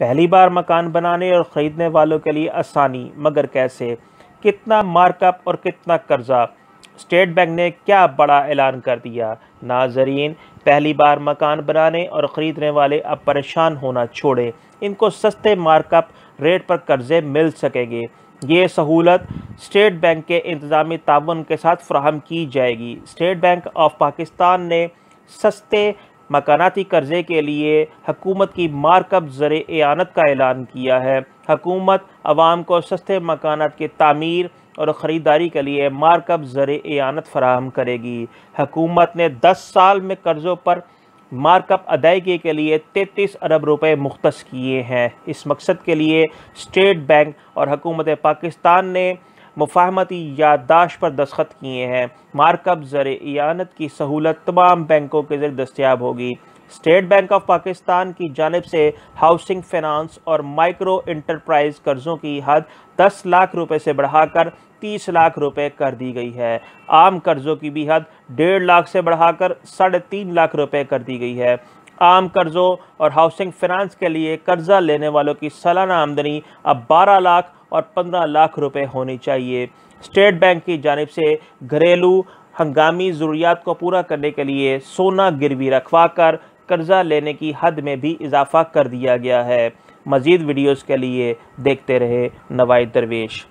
पहली बार मकान बनाने और ख़रीदने वालों के लिए आसानी, मगर कैसे? कितना मार्कअप और कितना कर्जा? स्टेट बैंक ने क्या बड़ा ऐलान कर दिया? नाजरीन, पहली बार मकान बनाने और ख़रीदने वाले अब परेशान होना छोड़े। इनको सस्ते मार्कअप रेट पर कर्जे मिल सकेंगे। ये सहूलत स्टेट बैंक के इंतज़ामी ताउन के साथ फ्राहम की जाएगी। स्टेट बैंक ऑफ़ पाकिस्तान ने सस्ते मकानाती कर्जे के लिए हकूमत की मार्कअप ज़र एनत का ऐलान किया है। हकूमत आवाम को सस्ते मकानात की तमीर और ख़रीदारी के लिए मार्कअप ज़र एनत फराहम करेगी। हकूमत ने दस साल में कर्ज़ों पर मार्कअप अदायगी के लिए 33 अरब रुपए मुख्त किए हैं। इस मकसद के लिए स्टेट बैंक और हुकूमत पाकिस्तान ने मुफाहमती याददाश्त पर दस्खत किए हैं। मार्कअप ज़र इयानत की सहूलत तमाम बैंकों के ज़रिए दस्तियाब होगी। स्टेट बैंक ऑफ़ पाकिस्तान की जानब से हाउसिंग फाइनेंस और माइक्रो इंटरप्राइज कर्ज़ों की हद 10 लाख रुपए से बढ़ाकर 30 लाख रुपए कर दी गई है। आम कर्ज़ों की भी हद डेढ़ लाख से बढ़ाकर साढ़े तीन लाख रुपए कर दी गई है। आम कर्ज़ों और हाउसिंग फाइनेंस के लिए कर्जा लेने वालों की सालाना आमदनी अब 12 लाख और 15 लाख रुपए होनी चाहिए। स्टेट बैंक की जानब से घरेलू हंगामी ज़रूरियात को पूरा करने के लिए सोना गिरवी रखवा कर कर्जा लेने की हद में भी इजाफा कर दिया गया है। मज़ीद वीडियोज़ के लिए देखते रहे नवाद दरवेश।